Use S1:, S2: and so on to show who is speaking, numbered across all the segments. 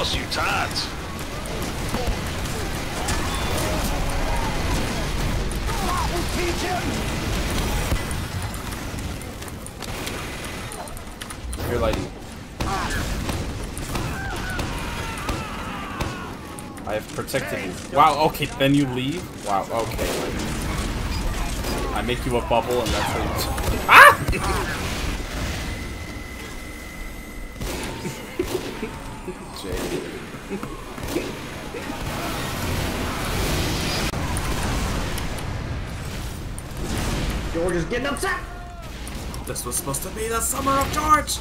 S1: course you tart.
S2: Here, lady. I have protected you. Wow, okay, then you leave? Wow, okay. I make you a bubble and that's how you... Ah!
S3: George is getting upset.
S2: This was supposed to be the summer of George!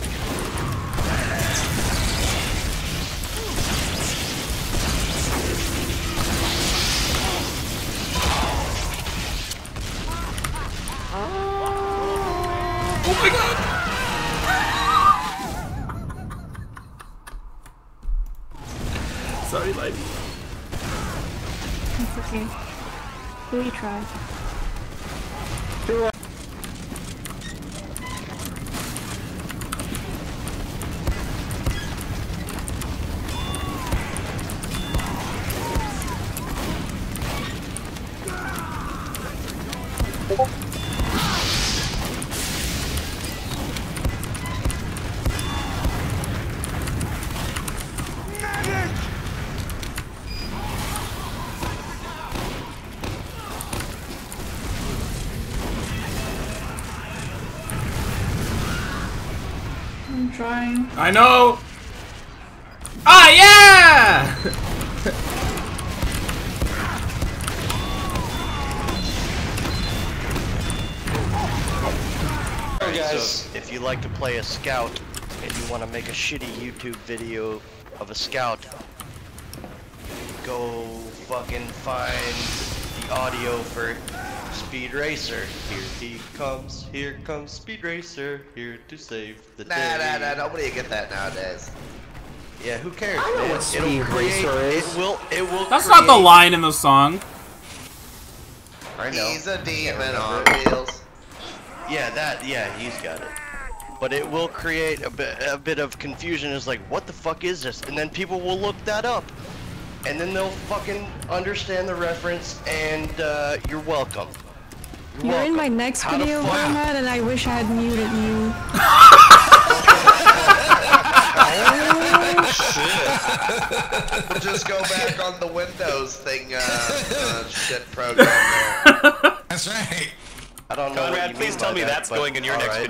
S2: Oh my god! Sorry, lady.
S4: It's okay. We tried. I'm trying.
S2: I know! Ah, yeah!
S5: So if you like to play a scout and you want to make a shitty YouTube video of a scout, go fucking find the audio for Speed Racer. Here he comes, here comes Speed Racer, here to save the
S6: Nah,
S5: day.
S6: nah, nah, nah, nobody will get that nowadays.
S5: Yeah, who cares?
S3: I know
S5: man?
S3: what
S5: It'll
S3: Speed
S5: create-
S3: Racer is.
S5: It will. It will.
S2: That's not the line in the song.
S5: I know.
S6: He's a demon on wheels.
S5: Yeah, that. Yeah, he's got it. But it will create a bit, a bit of confusion. It's like, what the fuck is this? And then people will look that up, and then they'll fucking understand the reference. And uh, you're welcome.
S4: You're in my next
S5: How
S4: video,
S5: fly-
S4: Vermont, and I wish I had muted you.
S6: We'll just go back on the Windows thing, uh, uh shit program there.
S7: That's right.
S5: I don't know. Konrad,
S1: please tell me
S5: that,
S1: that's going in your next
S5: alright.
S1: video.